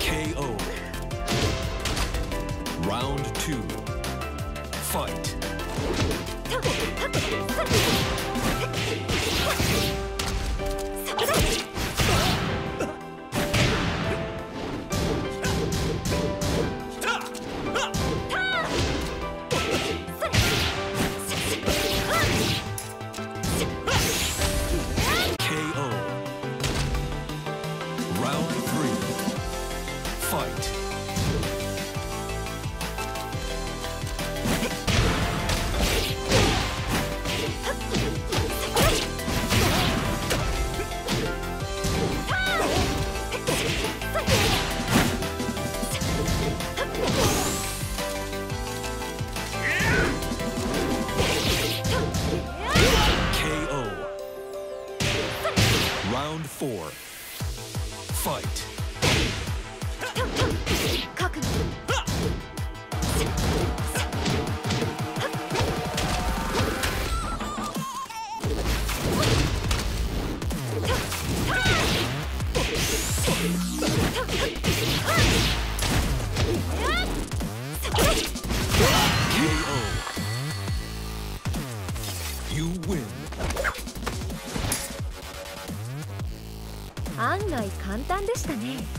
KO. Round two. Fight. Fight. KO. Round four. Fight. 案外簡単でしたね。